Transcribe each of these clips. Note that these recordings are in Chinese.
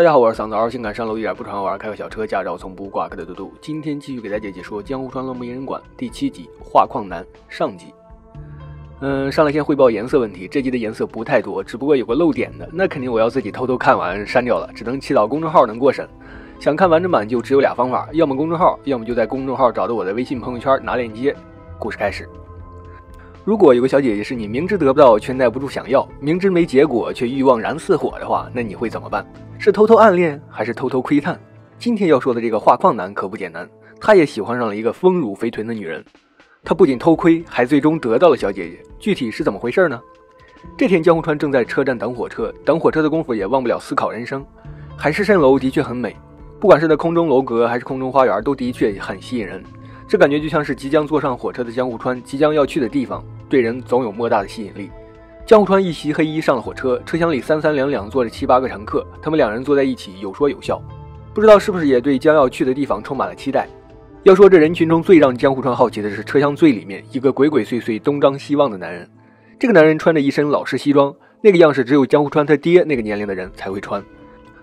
大家好，我是嗓子嗷性感上楼一点不穿玩，开个小车驾照从不挂科的嘟嘟。今天继续给大家解说《江湖川乱步鸣人馆》第七集《画框男》上集。嗯，上来先汇报颜色问题，这集的颜色不太多，只不过有个漏点的，那肯定我要自己偷偷看完删掉了，只能祈祷公众号能过审。想看完整版就只有俩方法，要么公众号，要么就在公众号找到我的微信朋友圈拿链接。故事开始。如果有个小姐姐是你明知得不到却耐不住想要，明知没结果却欲望燃似火的话，那你会怎么办？是偷偷暗恋，还是偷偷窥探？今天要说的这个画框男可不简单，他也喜欢上了一个丰乳肥臀的女人。他不仅偷窥，还最终得到了小姐姐。具体是怎么回事呢？这天，江户川正在车站等火车，等火车的功夫也忘不了思考人生。海市蜃楼的确很美，不管是在空中楼阁还是空中花园，都的确很吸引人。这感觉就像是即将坐上火车的江户川，即将要去的地方，对人总有莫大的吸引力。江户川一袭黑衣上了火车，车厢里三三两两坐着七八个乘客，他们两人坐在一起有说有笑，不知道是不是也对将要去的地方充满了期待。要说这人群中最让江户川好奇的是车厢最里面一个鬼鬼祟祟、东张西望的男人。这个男人穿着一身老式西装，那个样式只有江户川他爹那个年龄的人才会穿。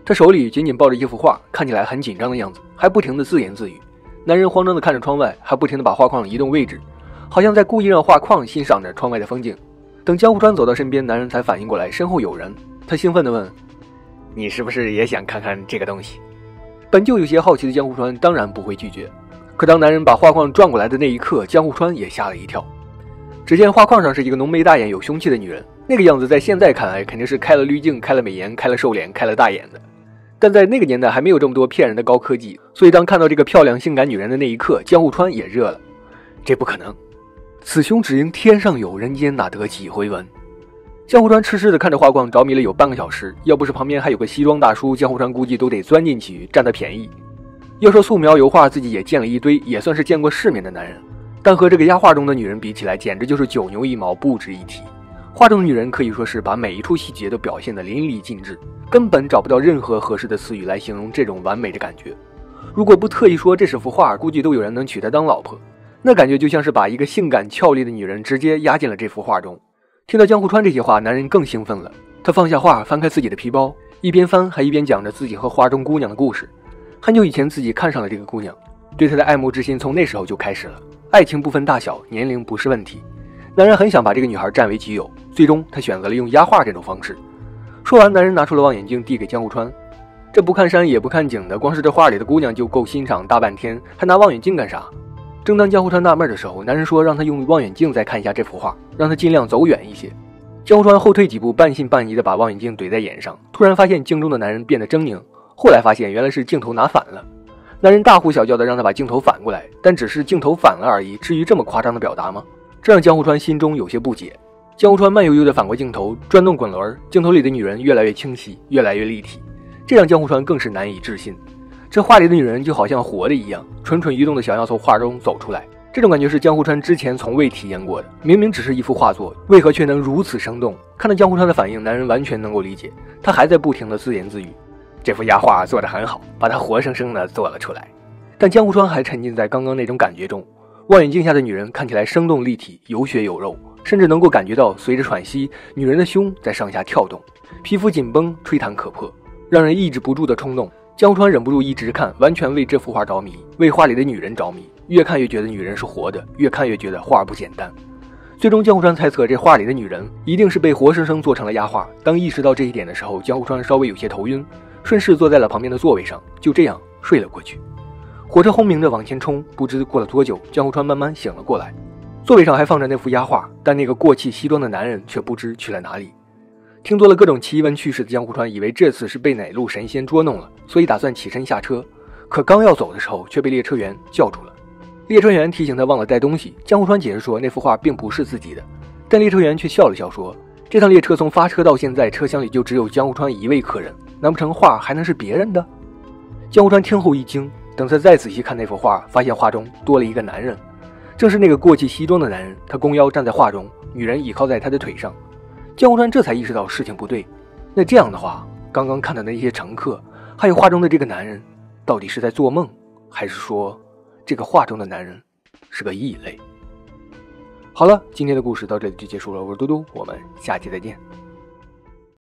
他手里紧紧抱着一幅画，看起来很紧张的样子，还不停地自言自语。男人慌张地看着窗外，还不停地把画框移动位置，好像在故意让画框欣赏着窗外的风景。等江户川走到身边，男人才反应过来身后有人，他兴奋地问：“你是不是也想看看这个东西？”本就有些好奇的江户川当然不会拒绝。可当男人把画框转过来的那一刻，江户川也吓了一跳。只见画框上是一个浓眉大眼、有凶气的女人，那个样子在现在看来肯定是开了滤镜、开了美颜、开了瘦脸、开了大眼的。但在那个年代还没有这么多骗人的高科技，所以当看到这个漂亮性感女人的那一刻，江户川也热了。这不可能，此胸只应天上有人间哪得几回闻。江户川痴痴地看着画框，着迷了有半个小时。要不是旁边还有个西装大叔，江户川估计都得钻进去占他便宜。要说素描油画，自己也见了一堆，也算是见过世面的男人，但和这个压画中的女人比起来，简直就是九牛一毛，不值一提。画中女人可以说是把每一处细节都表现得淋漓尽致，根本找不到任何合适的词语来形容这种完美的感觉。如果不特意说这是幅画，估计都有人能娶她当老婆。那感觉就像是把一个性感俏丽的女人直接压进了这幅画中。听到江户川这些话，男人更兴奋了。他放下画，翻开自己的皮包，一边翻还一边讲着自己和画中姑娘的故事。很久以前，自己看上了这个姑娘，对她的爱慕之心从那时候就开始了。爱情不分大小，年龄不是问题。男人很想把这个女孩占为己有，最终他选择了用压画这种方式。说完，男人拿出了望远镜，递给江户川。这不看山也不看景的，光是这画里的姑娘就够欣赏大半天，还拿望远镜干啥？正当江户川纳闷的时候，男人说让他用望远镜再看一下这幅画，让他尽量走远一些。江户川后退几步，半信半疑的把望远镜怼在眼上，突然发现镜中的男人变得狰狞。后来发现原来是镜头拿反了。男人大呼小叫的让他把镜头反过来，但只是镜头反了而已，至于这么夸张的表达吗？这让江户川心中有些不解。江户川慢悠悠地反过镜头，转动滚轮，镜头里的女人越来越清晰，越来越立体，这让江户川更是难以置信。这画里的女人就好像活的一样，蠢蠢欲动的想要从画中走出来。这种感觉是江户川之前从未体验过的。明明只是一幅画作，为何却能如此生动？看到江户川的反应，男人完全能够理解。他还在不停地自言自语：“这幅压画做得很好，把它活生生地做了出来。”但江户川还沉浸在刚刚那种感觉中。望远镜下的女人看起来生动立体，有血有肉，甚至能够感觉到随着喘息，女人的胸在上下跳动，皮肤紧绷，吹弹可破，让人抑制不住的冲动。江户川忍不住一直看，完全为这幅画着迷，为画里的女人着迷。越看越觉得女人是活的，越看越觉得画不简单。最终，江户川猜测这画里的女人一定是被活生生做成了压画。当意识到这一点的时候，江户川稍微有些头晕，顺势坐在了旁边的座位上，就这样睡了过去。火车轰鸣着往前冲，不知过了多久，江户川慢慢醒了过来。座位上还放着那幅压画，但那个过气西装的男人却不知去了哪里。听多了各种奇闻趣事的江户川，以为这次是被哪路神仙捉弄了，所以打算起身下车。可刚要走的时候，却被列车员叫住了。列车员提醒他忘了带东西。江户川解释说，那幅画并不是自己的，但列车员却笑了笑说：“这趟列车从发车到现在，车厢里就只有江户川一位客人，难不成画还能是别人的？”江户川听后一惊。等他再仔细看那幅画，发现画中多了一个男人，正是那个过气西装的男人。他弓腰站在画中，女人倚靠在他的腿上。江户川这才意识到事情不对。那这样的话，刚刚看到的那些乘客，还有画中的这个男人，到底是在做梦，还是说这个画中的男人是个异类？好了，今天的故事到这里就结束了。我是嘟嘟，我们下期再见。